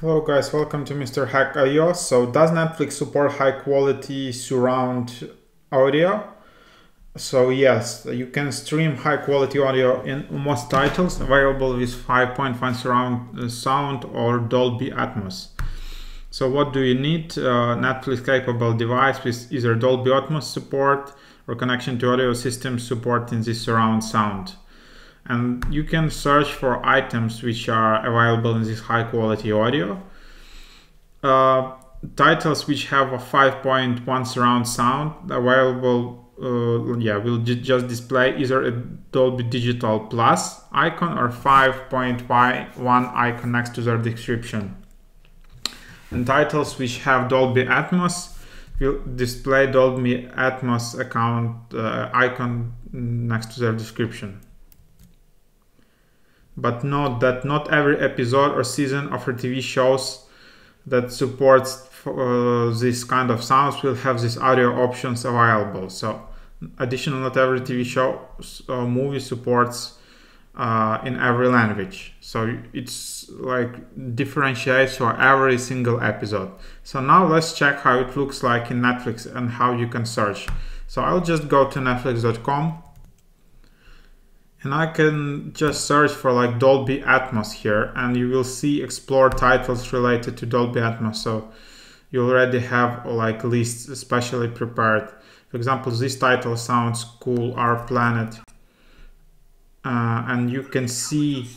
Hello guys, welcome to Mr. Hack iOS. So does Netflix support high quality surround audio? So yes, you can stream high quality audio in most titles available with 5.1 surround uh, sound or Dolby Atmos. So what do you need? Uh, Netflix capable device with either Dolby Atmos support or connection to audio system supporting this surround sound and you can search for items which are available in this high quality audio. Uh, titles which have a 5.1 surround sound available uh, yeah will just display either a Dolby Digital Plus icon or 5.1 icon next to their description. And titles which have Dolby Atmos will display Dolby Atmos account uh, icon next to their description but note that not every episode or season of a TV shows that supports uh, this kind of sounds will have these audio options available. So additional, not every TV show or movie supports uh, in every language. So it's like differentiates for every single episode. So now let's check how it looks like in Netflix and how you can search. So I'll just go to netflix.com and I can just search for like Dolby Atmos here and you will see explore titles related to Dolby Atmos. So you already have like lists especially prepared. For example this title sounds cool our planet. Uh, and you can see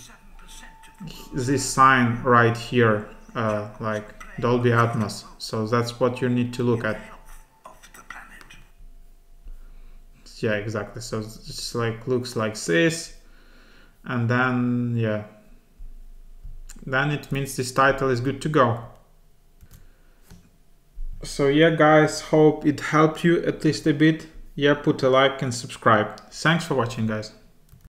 this sign right here uh, like Dolby Atmos. So that's what you need to look at yeah exactly. So it's like looks like this and then yeah. Then it means this title is good to go. So yeah guys hope it helped you at least a bit. Yeah put a like and subscribe. Thanks for watching guys